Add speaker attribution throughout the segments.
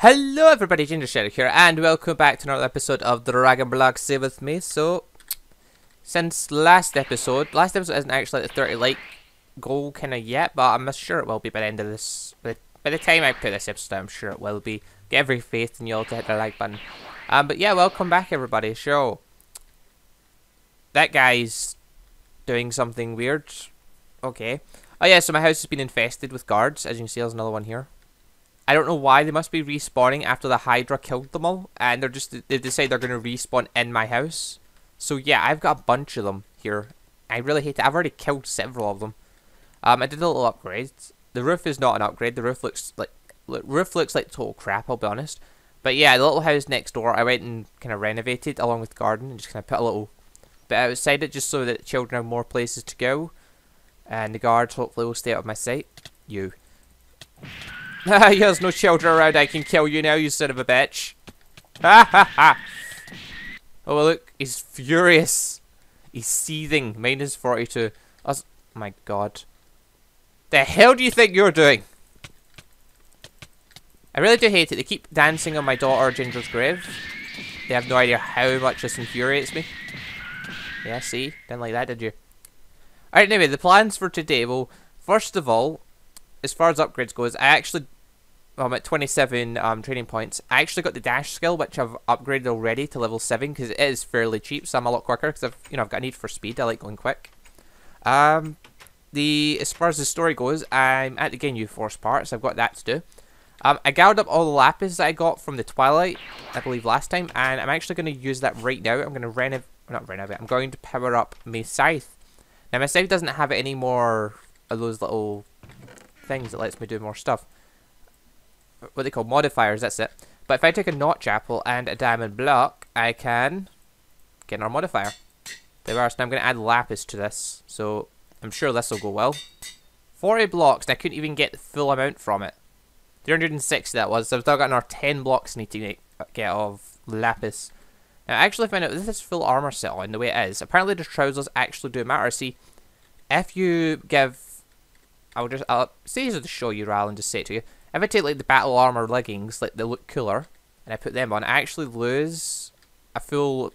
Speaker 1: Hello everybody, Ginger Shadow here, and welcome back to another episode of Dragon Block Stay With Me. So, since last episode, last episode isn't actually the 30 like goal kind of yet, but I'm sure it will be by the end of this, by the, by the time I put this episode I'm sure it will be. Get every faith in you all to hit the like button. Um, but yeah, welcome back everybody, so, that guy's doing something weird. Okay. Oh yeah, so my house has been infested with guards, as you can see there's another one here. I don't know why they must be respawning after the Hydra killed them all, and they're just they decide they're gonna respawn in my house. So yeah, I've got a bunch of them here. I really hate it. I've already killed several of them. Um, I did a little upgrade. The roof is not an upgrade. The roof looks like roof looks like total crap. I'll be honest. But yeah, the little house next door, I went and kind of renovated along with garden and just kind of put a little bit outside it just so that children have more places to go, and the guards hopefully will stay out of my sight. You. There's no children around, I can kill you now, you son of a bitch. Ha ha ha! Oh, look, he's furious. He's seething. Minus 42. Oh my god. The hell do you think you're doing? I really do hate it. They keep dancing on my daughter Ginger's grave. They have no idea how much this infuriates me. Yeah, see? Didn't like that, did you? Alright, anyway, the plans for today. Well, first of all, as far as upgrades goes, I actually I'm at 27 um, training points. I actually got the dash skill, which I've upgraded already to level 7 because it is fairly cheap, so I'm a lot quicker because I've, you know, I've got a need for speed. I like going quick. Um, the As far as the story goes, I'm at the game Ginyu Force part, so I've got that to do. Um, I gathered up all the lapis that I got from the Twilight, I believe last time, and I'm actually going to use that right now. I'm going to renovate, not renovate, I'm going to power up my scythe. Now, my scythe doesn't have any more of those little things that lets me do more stuff what they call modifiers, that's it. But if I take a notch apple and a diamond block, I can get our modifier. There we are, so now I'm going to add lapis to this, so I'm sure this will go well. 40 blocks, and I couldn't even get the full amount from it. 360 that was, so I've still got another 10 blocks I need to uh, get of lapis. Now, I actually found out this is full armor set on the way it is. Apparently the trousers actually do matter. See, if you give... I'll just... I'll, it's easier to show you than just say it to you. If I take like the battle armor leggings, like they look cooler, and I put them on, I actually lose a full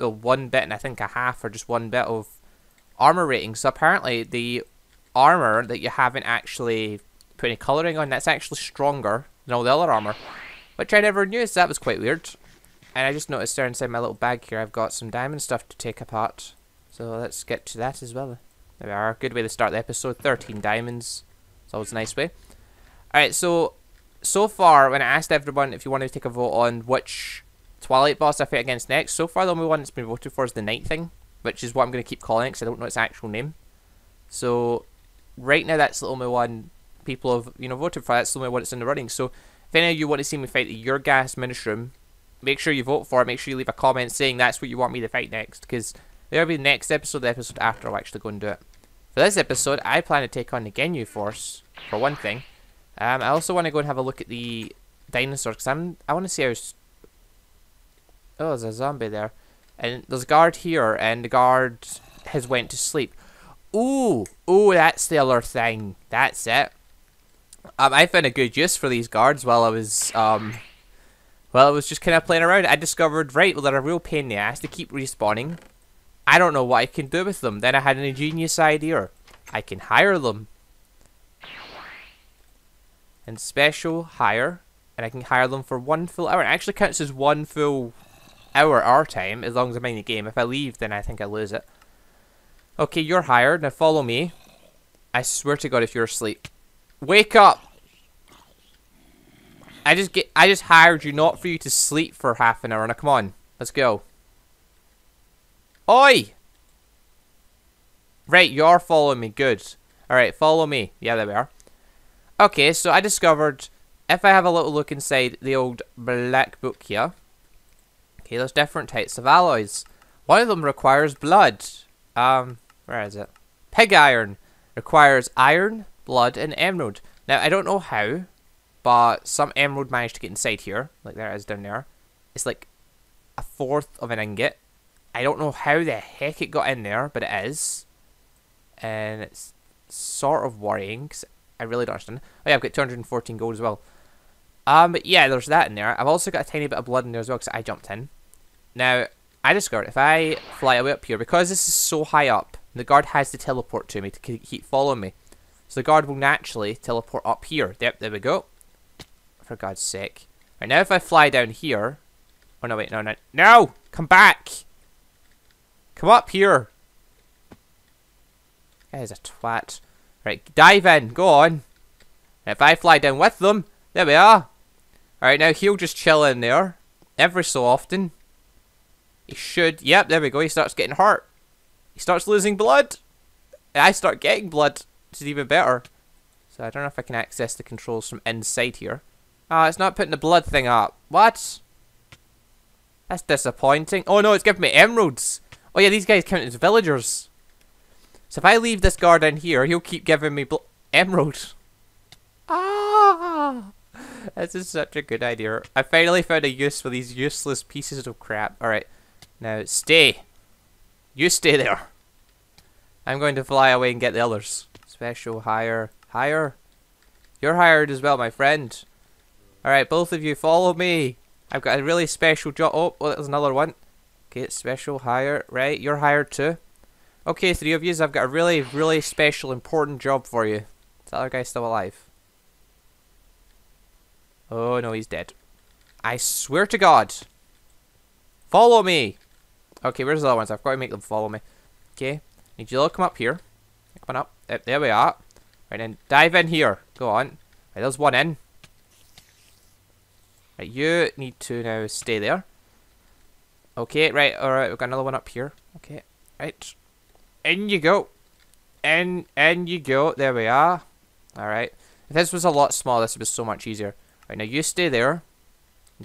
Speaker 1: well, one bit and I think a half or just one bit of armor rating. So apparently the armor that you haven't actually put any colouring on, that's actually stronger than all the other armor. Which I never knew, so that was quite weird. And I just noticed there inside my little bag here, I've got some diamond stuff to take apart. So let's get to that as well. There we are. Good way to start the episode. 13 diamonds. It's always a nice way. Alright, so so far when I asked everyone if you wanted to take a vote on which Twilight boss I fight against next, so far the only one that's been voted for is the Night Thing, which is what I'm going to keep calling it because I don't know its actual name. So right now that's the only one people have you know voted for. That's the only one that's in the running. So if any of you want to see me fight the Uragas Ministrum, make sure you vote for it. Make sure you leave a comment saying that's what you want me to fight next because there'll be the next episode, the episode after I'll actually go and do it. For this episode, I plan to take on the Ginyu Force, for one thing. Um, I also want to go and have a look at the dinosaur because I'm I want to see how. Oh, there's a zombie there, and there's a guard here, and the guard has went to sleep. Ooh, ooh, that's the other thing. That's it. Um, I found a good use for these guards while I was um, well, I was just kind of playing around. I discovered right, well, they're a real pain in the ass. They keep respawning. I don't know what I can do with them. Then I had an ingenious idea. I can hire them and special hire, and I can hire them for one full hour. It actually counts as one full hour our time as long as I'm in the game. If I leave, then I think I lose it. Okay, you're hired. Now follow me. I swear to God, if you're asleep, wake up. I just get. I just hired you not for you to sleep for half an hour. Now come on, let's go. Oi! Right, you're following me. Good. Alright, follow me. Yeah, there we are. Okay, so I discovered, if I have a little look inside the old black book here, okay, there's different types of alloys. One of them requires blood. Um, where is it? Pig iron requires iron, blood, and emerald. Now, I don't know how, but some emerald managed to get inside here, like there it is down there. It's like a fourth of an ingot. I don't know how the heck it got in there, but it is. And it's sort of worrying, I really don't understand. Oh yeah, I've got 214 gold as well. Um, but yeah, there's that in there. I've also got a tiny bit of blood in there as well because I jumped in. Now, I discovered if I fly away up here, because this is so high up, the guard has to teleport to me to keep following me. So the guard will naturally teleport up here. Yep, there we go. For God's sake. Right, now if I fly down here... Oh, no, wait, no, no. No! Come back! Come up here! That is a twat. Right, dive in. Go on. If I fly down with them, there we are. Alright, now he'll just chill in there. Every so often. He should. Yep, there we go. He starts getting hurt. He starts losing blood. I start getting blood. Which is even better. So I don't know if I can access the controls from inside here. Ah, oh, it's not putting the blood thing up. What? That's disappointing. Oh no, it's giving me emeralds. Oh yeah, these guys count as villagers. So if I leave this guard in here, he'll keep giving me emeralds. Ah! This is such a good idea. I finally found a use for these useless pieces of crap. Alright. Now, stay. You stay there. I'm going to fly away and get the others. Special hire. Hire? You're hired as well, my friend. Alright, both of you, follow me. I've got a really special job. Oh, well, there's another one. Okay, special hire. Right, you're hired too. Okay, three of you, I've got a really, really special, important job for you. Is that other guy still alive? Oh, no, he's dead. I swear to God. Follow me. Okay, where's the other ones? I've got to make them follow me. Okay, need you to come up here. Come on up. There we are. Right then, dive in here. Go on. Right, there's one in. Right, you need to now stay there. Okay, right, alright, we've got another one up here. Okay, right. In you go. In, in you go. There we are. Alright. If this was a lot smaller, this would be so much easier. Right, now you stay there.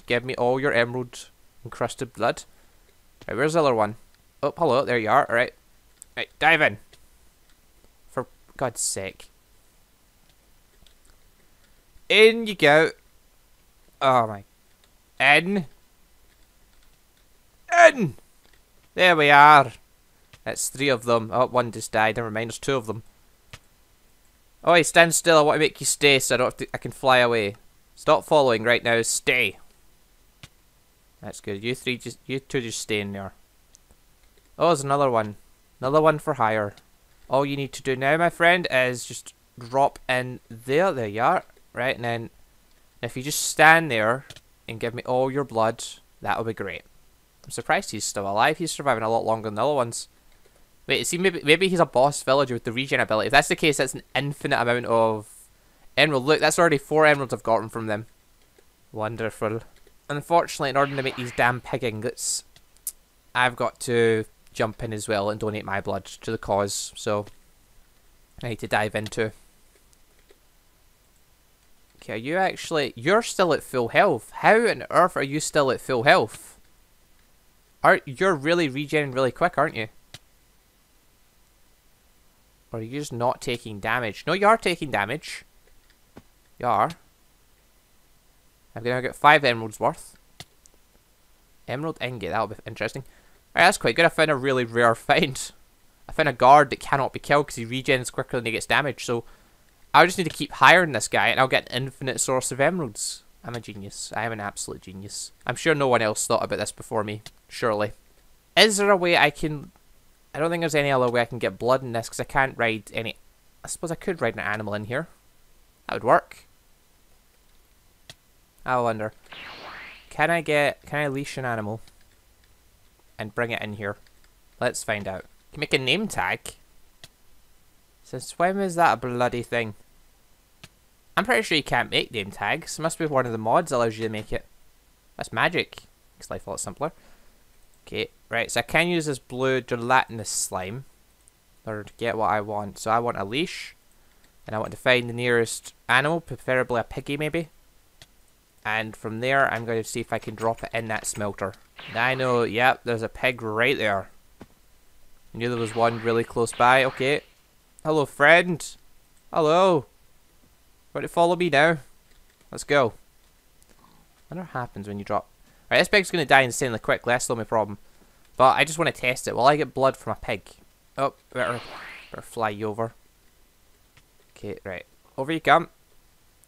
Speaker 1: Give me all your emerald encrusted blood. Right, where's the other one? Oh, hello, there you are. Alright. Right, dive in. For God's sake. In you go. Oh my. In. In! There we are. That's three of them. Oh, one just died. Never mind, there's two of them. Oh, hey, stand still. I want to make you stay so I don't to, I can fly away. Stop following right now. Stay. That's good. You three just you two just stay in there. Oh, there's another one. Another one for hire. All you need to do now, my friend, is just drop in there. There you are. Right, and then if you just stand there and give me all your blood, that'll be great. I'm surprised he's still alive. He's surviving a lot longer than the other ones. Wait, see, maybe maybe he's a boss villager with the regen ability. If that's the case, that's an infinite amount of emerald. Look, that's already four emeralds I've gotten from them. Wonderful. Unfortunately, in order to make these damn pig ingots, I've got to jump in as well and donate my blood to the cause. So, I need to dive into. Okay, are you actually... You're still at full health. How on earth are you still at full health? Are You're really regenerating really quick, aren't you? Or are you just not taking damage? No, you are taking damage. You are. I'm gonna get five emeralds worth. Emerald ingot, that'll be interesting. Alright, that's quite good. I found a really rare find. I found a guard that cannot be killed because he regens quicker than he gets damage, so I just need to keep hiring this guy and I'll get an infinite source of emeralds. I'm a genius. I am an absolute genius. I'm sure no one else thought about this before me. Surely. Is there a way I can... I don't think there's any other way I can get blood in this because I can't ride any... I suppose I could ride an animal in here. That would work. I wonder. Can I get... Can I leash an animal? And bring it in here? Let's find out. Can make a name tag? Since when was that a bloody thing? I'm pretty sure you can't make name tags. It must be one of the mods that allows you to make it. That's magic. Makes life a lot simpler. Okay, right, so I can use this blue gelatinous slime order to get what I want. So I want a leash, and I want to find the nearest animal, preferably a piggy maybe. And from there, I'm going to see if I can drop it in that smelter. I know, yep, there's a pig right there. I knew there was one really close by. Okay. Hello, friend. Hello. Want to follow me now? Let's go. What happens when you drop... Alright, this pig's going to die insanely quickly. That's only problem. But I just want to test it. Will I get blood from a pig? Oh, better, better fly you over. Okay, right. Over you come.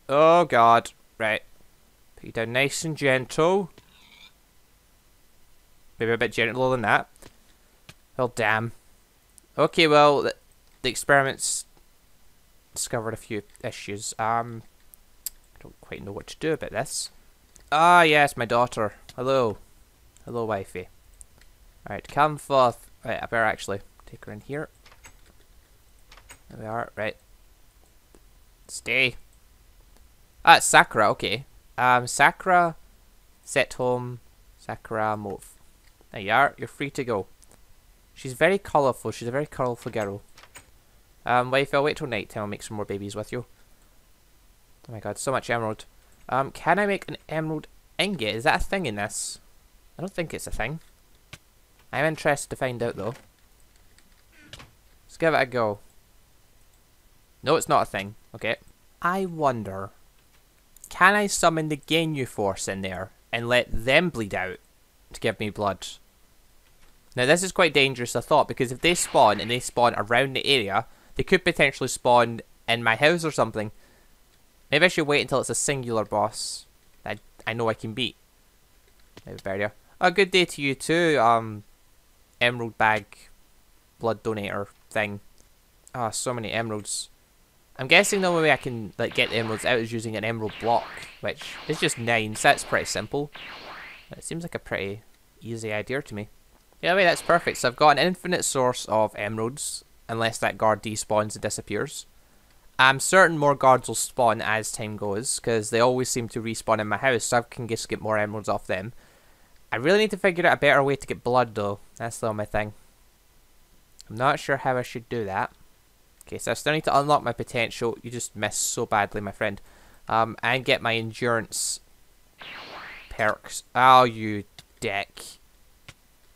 Speaker 1: Oh, God. Right. Put you down nice and gentle. Maybe a bit gentler than that. Well, damn. Okay, well, the, the experiments discovered a few issues. Um, I don't quite know what to do about this. Ah, yes, my daughter. Hello. Hello, wifey. Alright, come forth. Right, I better actually take her in here. There we are, right. Stay. Ah, it's Sakura, okay. Um, Sakura, set home, Sakura, move. There you are, you're free to go. She's very colourful, she's a very colourful girl. Um, wife, I'll wait till night time, I'll make some more babies with you. Oh my god, so much emerald. Um, can I make an emerald ingot? Is that a thing in this? I don't think it's a thing. I'm interested to find out though. Let's give it a go. No, it's not a thing. Okay. I wonder, can I summon the Ginyu Force in there and let them bleed out to give me blood? Now this is quite dangerous, I thought, because if they spawn and they spawn around the area, they could potentially spawn in my house or something. Maybe I should wait until it's a singular boss that I, know I can beat. Maybe better. A good day to you too, um, emerald bag blood donator thing. Ah, oh, so many emeralds. I'm guessing the only way I can like get the emeralds out is using an emerald block, which is just nine, so that's pretty simple. It seems like a pretty easy idea to me. Yeah, wait, that's perfect. So I've got an infinite source of emeralds, unless that guard despawns and disappears. I'm certain more guards will spawn as time goes, because they always seem to respawn in my house, so I can just get more emeralds off them. I really need to figure out a better way to get blood, though. That's the only thing. I'm not sure how I should do that. Okay, so I still need to unlock my potential. You just missed so badly, my friend. Um, and get my endurance perks. Oh, you dick.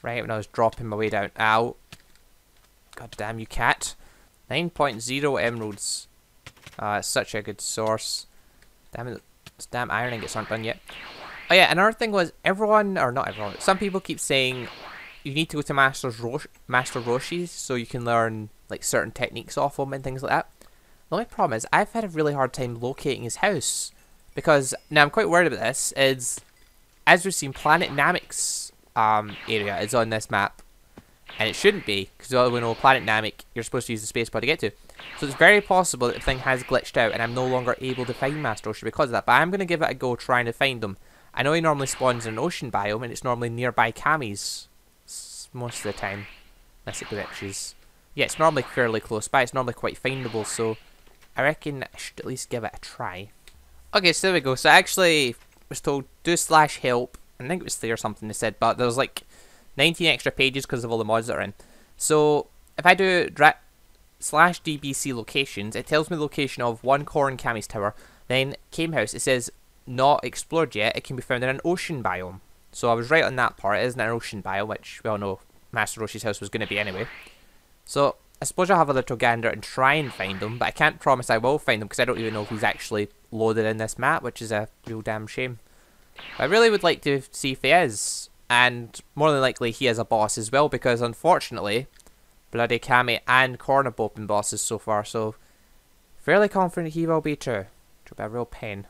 Speaker 1: Right when I was dropping my way down. Ow. God damn you, cat. 9.0 emeralds. Uh, such a good source. Damn it. This damn ironing ingots aren't done yet. Oh yeah, another thing was everyone, or not everyone, some people keep saying you need to go to Master's Rosh Master Roshi's so you can learn like certain techniques off him and things like that. The only problem is I've had a really hard time locating his house because now I'm quite worried about this. Is as we've seen, Planet Namek's um, area is on this map, and it shouldn't be because we know Planet Namek you're supposed to use the space spacebar to get to. So it's very possible that the thing has glitched out, and I'm no longer able to find Master Roshi because of that. But I'm going to give it a go trying to find them. I know he normally spawns in an ocean biome, and it's normally nearby Kami's most of the time. Unless it glitches. Yeah, it's normally fairly close by. It's normally quite findable, so I reckon I should at least give it a try. Okay, so there we go. So I actually was told do slash help. I think it was there or something they said, but there's like 19 extra pages because of all the mods that are in. So if I do slash DBC locations, it tells me the location of one core in Kami's Tower. Then Kame House, it says not explored yet. It can be found in an ocean biome. So I was right on that part. It is an ocean biome, which we all know Master Roshi's house was going to be anyway. So I suppose I'll have a little gander and try and find him, but I can't promise I will find him because I don't even know if he's actually loaded in this map, which is a real damn shame. But I really would like to see if he is, and more than likely he is a boss as well, because unfortunately, Bloody Kami and Korin have both bosses so far, so fairly confident he will be too. Will be a real pain.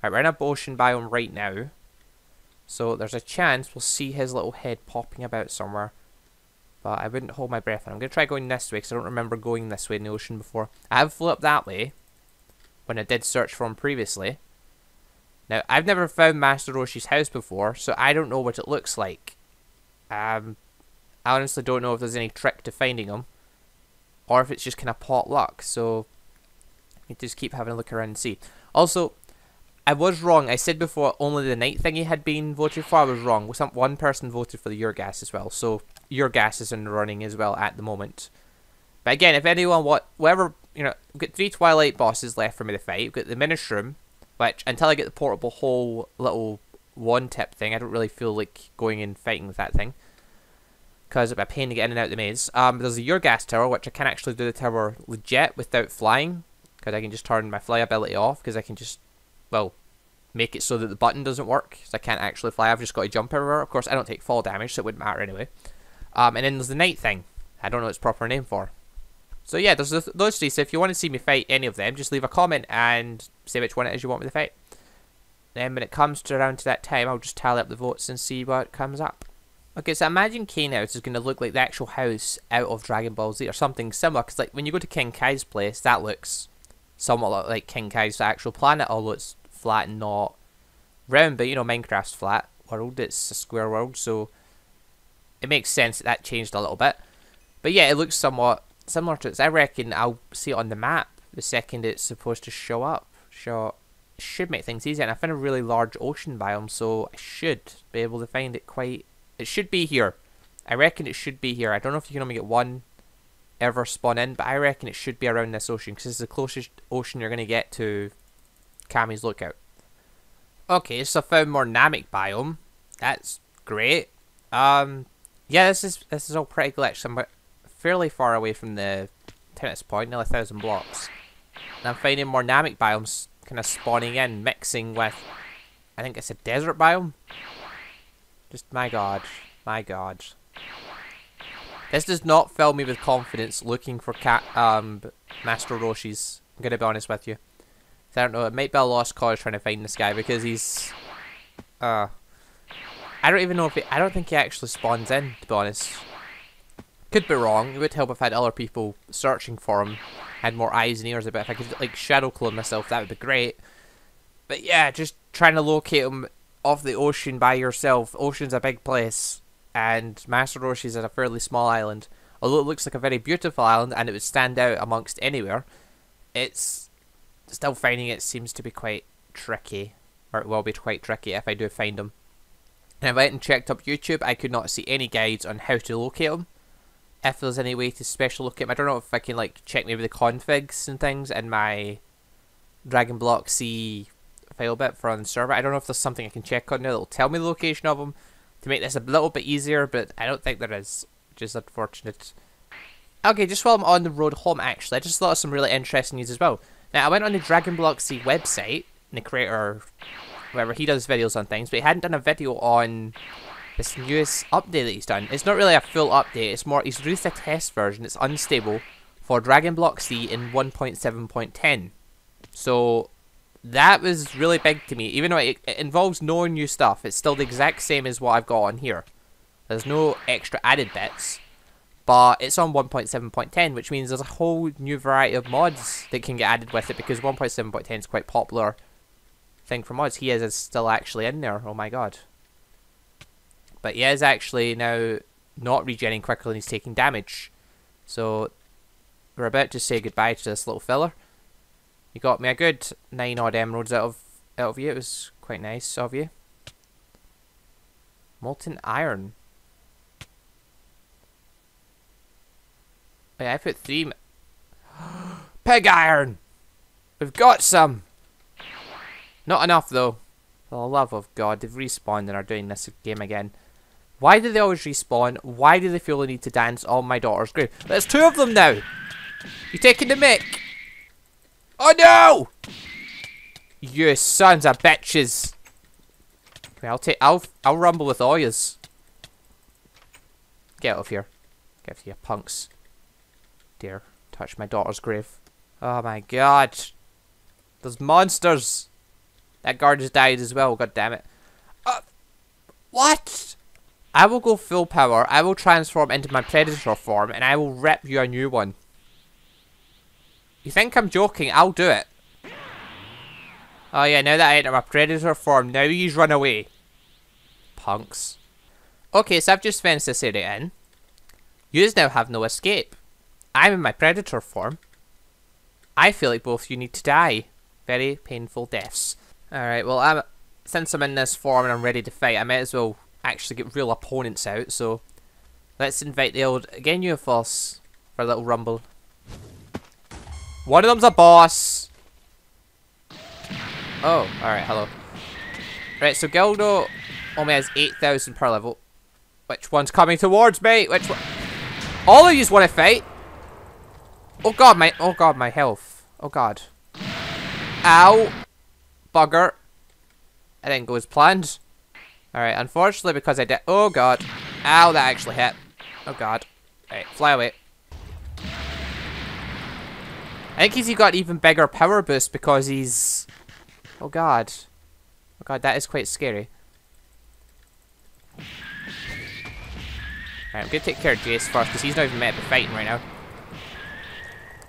Speaker 1: Right, we're in a ocean biome right now. So there's a chance we'll see his little head popping about somewhere. But I wouldn't hold my breath. And I'm going to try going this way because I don't remember going this way in the ocean before. I have flew up that way when I did search for him previously. Now, I've never found Master Roshi's house before, so I don't know what it looks like. Um, I honestly don't know if there's any trick to finding them, Or if it's just kind of pot luck, so... I just keep having a look around and see. Also, I was wrong. I said before only the night thingy had been voted for. I was wrong. Some one person voted for the Ur-Ghast as well. So Ur-Ghast is in the running as well at the moment. But again, if anyone what whatever you know, we've got three Twilight bosses left for me to fight. We've got the Ministrum, which until I get the portable whole little one tip thing, I don't really feel like going and fighting with that thing. Because it's a pain to get in and out of the maze. Um, there's the Ur-Ghast Tower, which I can actually do the tower legit without flying. Because I can just turn my fly ability off, because I can just, well, make it so that the button doesn't work, so I can't actually fly. I've just got to jump everywhere. Of course, I don't take fall damage, so it wouldn't matter anyway. Um, and then there's the night thing. I don't know its proper name for. So yeah, there's those three. So if you want to see me fight any of them, just leave a comment and say which one it is you want me to fight. Then when it comes to around to that time, I'll just tally up the votes and see what comes up. Okay, so imagine Kame House is going to look like the actual house out of Dragon Ball Z or something similar. Because like when you go to King Kai's place, that looks somewhat like King Kai's actual planet, although it's flat and not round. But you know, Minecraft's flat world; it's a square world, so it makes sense that that changed a little bit. But yeah, it looks somewhat similar to it. I reckon I'll see it on the map the second it's supposed to show up. Show should make things easier. And I found a really large ocean biome, so I should be able to find it quite it should be here. I reckon it should be here. I don't know if you can only get one ever spawn in, but I reckon it should be around this ocean because it's the closest ocean you're going to get to Kami's Lookout. Okay, so I found more Namek biome. That's great. Um, yeah, this is this is all pretty glitched. I'm fairly far away from the tennis point, nearly a thousand blocks. And I'm finding more Namek biomes kind of spawning in, mixing with, I think it's a desert biome. Just my god. My god. This does not fill me with confidence looking for cat um Master Roshi's. I'm gonna be honest with you. I don't know, it might be a lost cause trying to find this guy because he's uh I don't even know if he, I don't think he actually spawns in, to be honest. Could be wrong. It would help if I had other people searching for him, had more eyes and ears a bit. If I could like shadow clone myself, that would be great. But yeah, just trying to locate him off the ocean by yourself. Ocean's a big place, and Master Roshi's is a fairly small island. Although it looks like a very beautiful island and it would stand out amongst anywhere, it's still finding it seems to be quite tricky, or it will be quite tricky if I do find them. And I went and checked up YouTube. I could not see any guides on how to locate them. If there's any way to special locate them, I don't know if I can like check maybe the configs and things in my Dragon Block C file bit for on the server. I don't know if there's something I can check on there that'll tell me the location of them to make this a little bit easier, but I don't think there is. Just unfortunate. Okay, just while I'm on the road home, actually, I just thought of some really interesting news as well. Now, I went on the Dragon Block C website, the creator, wherever he does videos on things, but he hadn't done a video on this newest update that he's done. It's not really a full update, it's more, he's released a test version, it's unstable, for Dragon Block C in 1.7.10. So, that was really big to me. Even though it, it, involves no new stuff, it's still the exact same as what I've got on here. There's no extra added bits, but it's on 1.7.10, which means there's a whole new variety of mods that can get added with it because 1.7.10 is quite popular thing for mods. He is, is still actually in there. Oh my god. But he is actually now not regenerating quickly and he's taking damage. So we're about to say goodbye to this little filler. You got me a good nine odd emeralds out of out of you. It was quite nice of you. Molten iron. Wait, I put three. Pig iron. We've got some. Not enough though. For the love of God, they've respawned and are doing this game again. Why do they always respawn? Why do they feel the need to dance on my daughter's grave? There's two of them now. You taking the mic? Oh no! You sons of bitches. I'll take. I'll. I'll rumble with all yous. Get out of here. Get out of here, punks. Dare touch my daughter's grave. Oh my god. Those monsters. That guard has died as well. God damn it. Uh, what? I will go full power. I will transform into my predator form, and I will rip you a new one. You think I'm joking? I'll do it. Oh yeah, now that I enter my predator form, now you run away. Punks. Okay, so I've just fenced this area in. Yous now have no escape. I'm in my predator form. I feel like both you need to die. Very painful deaths. Alright, well, I'm, since I'm in this form and I'm ready to fight, I might as well actually get real opponents out, so let's invite the old Ginyu Force for a little rumble. One of them's a boss. Oh, alright, hello. Right, so Guldo only has 8,000 per level. Which one's coming towards me? Which one? All of yous want to fight? Oh god, my- oh god, my health. Oh god. Ow. Bugger. I didn't go as planned. Alright, unfortunately because I did- oh god. Ow, that actually hit. Oh god. Alright, fly away. I think he's got even bigger power boost because he's... Oh god. Oh god, that is quite scary. I'm gonna take care of Jeice first, because he's not even meant to be fighting right now.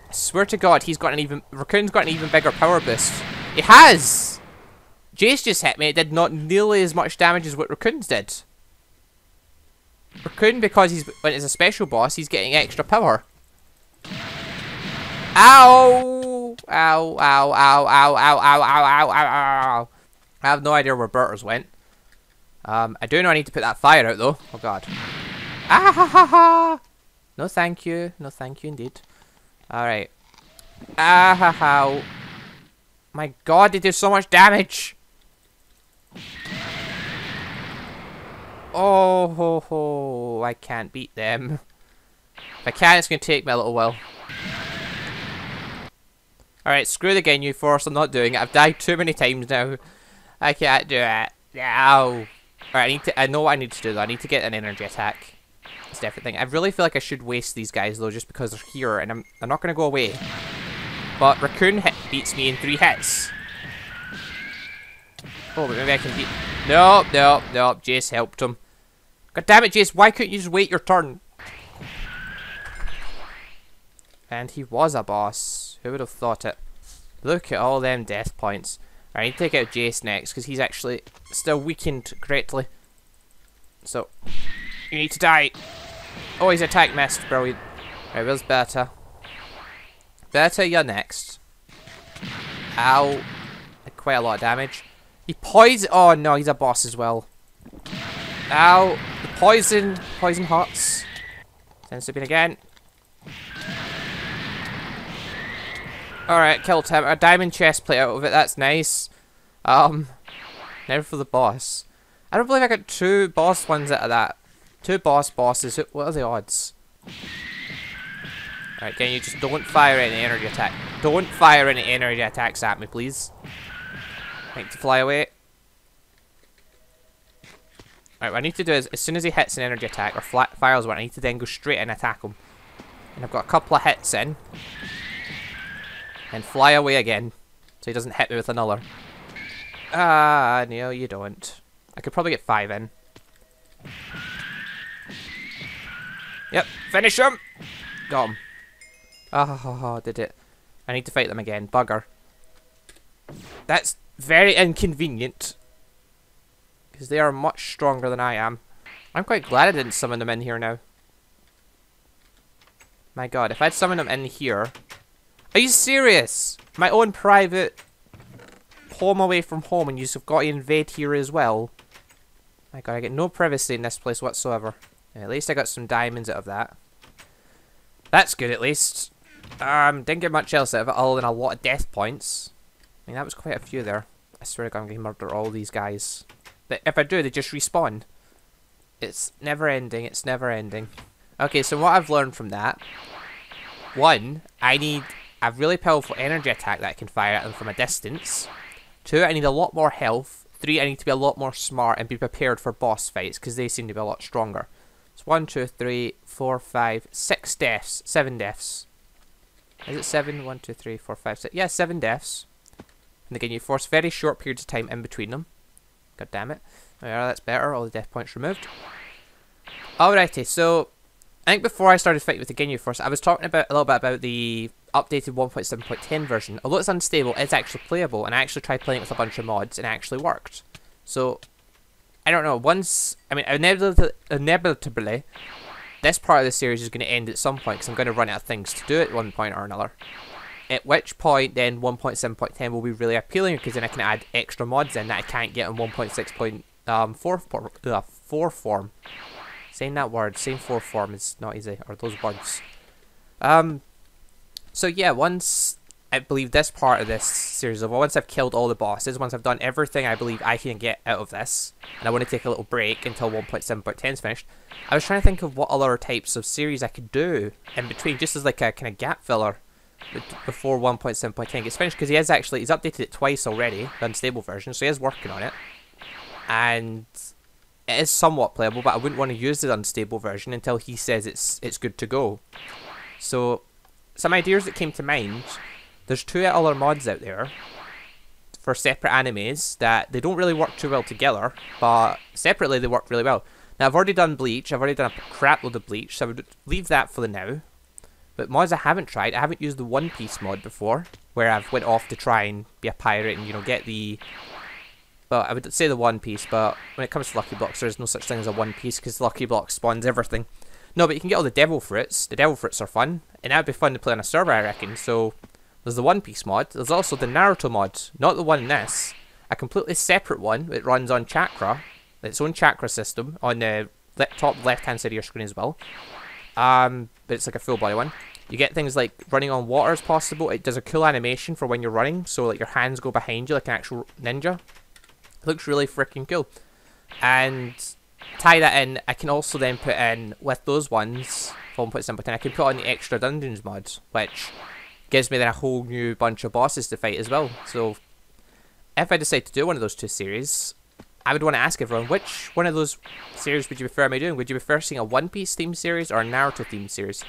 Speaker 1: I swear to god, he's got an even... Recoome's got an even bigger power boost. It has! Jeice just hit me, it did not nearly as much damage as what Recoome's did. Recoome, because he's when it's a special boss, he's getting extra power. Ow! Ow, ow, ow, ow, ow, ow, ow, ow, ow, ow. I have no idea where Burter's went. Um, I do know I need to put that fire out though. Oh god. Ah ha ha ha! No thank you. No thank you indeed. Alright. Ah ha ha. My god, they do so much damage! Oh ho ho, I can't beat them. If I can, it's to take me a little while. Alright, screw the Ginyu Force, I'm not doing it. I've died too many times now. I can't do it. Ow. Alright, I need to, I know what I need to do though. I need to get an energy attack. It's a different thing. I really feel like I should waste these guys though, just because they're here, and I'm, they're not going to go away. But Recoome hit, beats me in three hits. Oh, but maybe I can beat... Nope, nope, nope. Jeice helped him. God damn it, Jeice. Why couldn't you just wait your turn? And he was a boss. Who would have thought it? Look at all them death points. I need to take out Jeice next, because he's actually still weakened greatly. So, you need to die. Oh, attack missed. Brilliant. Right, where's Burter? Burter, you're next. Ow. Quite a lot of damage. He poison. Oh no, he's a boss as well. Ow. The poison. Poison hurts. Send Sipping again. Alright, killed him. A diamond chest plate out of it. That's nice. Um, now for the boss. I don't believe I got two boss ones out of that. Two boss bosses. What are the odds? Alright, can you just don't fire any energy attack. Don't fire any energy attacks at me, please. Need to fly away. Alright, what I need to do is, as soon as he hits an energy attack or fires one, I need to then go straight and attack him. And I've got a couple of hits in. And fly away again. So he doesn't hit me with another. Ah, no, you don't. I could probably get five in. Yep, finish him! Got him. Ah, oh, did it. I need to fight them again. Bugger. That's very inconvenient. Because they are much stronger than I am. I'm quite glad I didn't summon them in here now. My god, if I'd summoned them in here... Are you serious? My own private home away from home and you've got to invade here as well? My god, I get no privacy in this place whatsoever. At least I got some diamonds out of that. That's good at least. Um, didn't get much else out of it other than a lot of death points. I mean, that was quite a few there. I swear to God, I'm going to murder all these guys. But if I do, they just respawn. It's never ending, it's never ending. Okay, so what I've learned from that. One, I need a really powerful energy attack that I can fire at them from a distance. Two, I need a lot more health. Three, I need to be a lot more smart and be prepared for boss fights, because they seem to be a lot stronger. It's one, two, three, four, five, six deaths. Seven deaths. Is it seven? One, two, three, four, five, six. Yeah, seven deaths. And again, you force very short periods of time in between them. God damn it. Yeah, that's better. All the death points removed. Alrighty, so I think before I started fighting with the Ginyu Force, I was talking about a little bit about the updated 1.7.10 version. Although it's unstable, it's actually playable, and I actually tried playing it with a bunch of mods, and it actually worked. So, I don't know, once, I mean, inevitably, inevitably this part of the series is going to end at some point, because I'm going to run out of things to do at one point or another. At which point, then 1.7.10 will be really appealing, because then I can add extra mods in that I can't get in 1.6.4 um, uh, 4 form. Saying that word, saying 4 form is not easy, or those words. Um, so yeah, once I believe this part of this series over, once I've killed all the bosses, once I've done everything I believe I can get out of this, and I want to take a little break until 1.7.10 is finished, I was trying to think of what other types of series I could do in between, just as like a kind of gap filler before 1.7.10 gets finished, because he has actually, he's updated it twice already, the unstable version, so he is working on it, and it is somewhat playable, but I wouldn't want to use the unstable version until he says it's it's good to go. So some ideas that came to mind. There's two other mods out there for separate animes that they don't really work too well together, but separately they work really well. Now I've already done Bleach, I've already done a crap load of Bleach, so I would leave that for the now. But mods I haven't tried, I haven't used the One Piece mod before, where I've went off to try and be a pirate and, you know, get the... Well, I would say the One Piece, but when it comes to Lucky Blocks, there's no such thing as a One Piece, because Lucky Block spawns everything. No, but you can get all the Devil Fruits. The Devil Fruits are fun, and that would be fun to play on a server, I reckon. So, there's the One Piece mod. There's also the Naruto mod, not the one in this. A completely separate one. It runs on Chakra, its own Chakra system, on the top left-hand side of your screen as well. Um, but it's like a full body one. You get things like running on water as possible. It does a cool animation for when you're running, so like your hands go behind you like an actual ninja. It looks really freaking cool. And tie that in, I can also then put in, with those ones, 1.7.10, I can put on the extra dungeons mod, which gives me then a whole new bunch of bosses to fight as well. So, if I decide to do one of those two series, I would want to ask everyone, which one of those series would you prefer me doing? Would you prefer seeing a One Piece themed series or a Naruto themed series?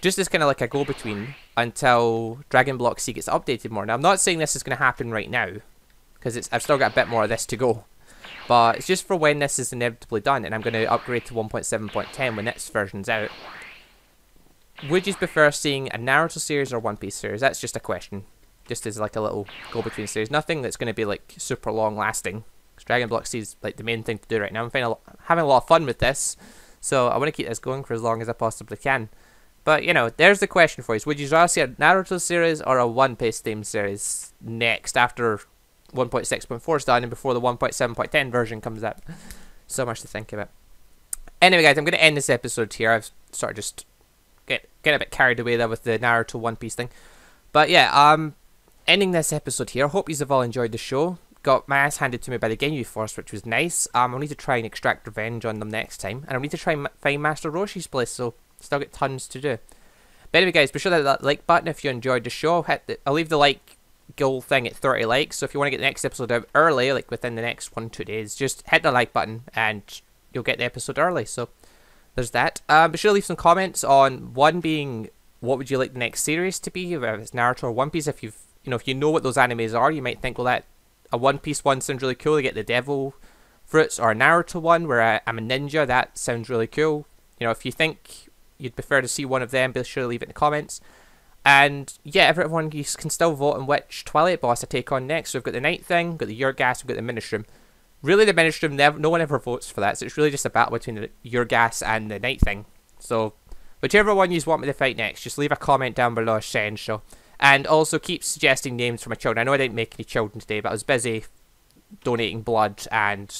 Speaker 1: just as kind of like a go-between until Dragon Block C gets updated more. Now, I'm not saying this is going to happen right now, because I've still got a bit more of this to go. But it's just for when this is inevitably done, and I'm going to upgrade to 1.7.10 when this version's out. Would you prefer seeing a Naruto series or One Piece series? That's just a question. Just as like a little go-between series. Nothing that's going to be like super long-lasting. Dragon Block C is like the main thing to do right now. I'm having a lot of fun with this. So I want to keep this going for as long as I possibly can. But, you know, there's the question for you. Would you rather see a Naruto series or a One Piece theme series next after 1.6.4 is done and before the 1.7.10 version comes out? So much to think about. Anyway, guys, I'm going to end this episode here. I've sort of just get, get a bit carried away there with the Naruto One Piece thing. But yeah, um, ending this episode here. I hope you've all enjoyed the show. Got my ass handed to me by the Ginyu Force, which was nice. Um, I'll need to try and extract revenge on them next time. And I'll need to try and find Master Roshi's place, so Still got tons to do. But anyway, guys, be sure to hit that like button if you enjoyed the show. Hit the, I'll leave the like goal thing at 30 likes. So if you want to get the next episode out early, like within the next one, two days, just hit the like button and you'll get the episode early. So there's that. Um, be sure to leave some comments on one being what would you like the next series to be, whether it's Naruto or One Piece. If you've, you know, if you know what those animes are, you might think, well, that a One Piece one sounds really cool. to get the Devil Fruits or a Naruto one where I, I'm a ninja. That sounds really cool. You know, if you think you'd prefer to see one of them, be sure to leave it in the comments. And yeah, everyone can still vote on which Twilight boss to take on next. So we've got the Night Thing, we've got the Uragas, we've got the Ministrum. Really, the Ministrum, never, no one ever votes for that, so it's really just a battle between the Uragas and the Night Thing. So, whichever one you want me to fight next, just leave a comment down below so. And also keep suggesting names for my children. I know I didn't make any children today, but I was busy donating blood and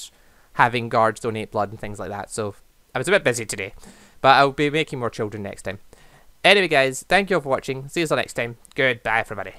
Speaker 1: having guards donate blood and things like that. So I was a bit busy today. But I'll be making more children next time. Anyway, guys, thank you all for watching. See you all next time. Goodbye, everybody.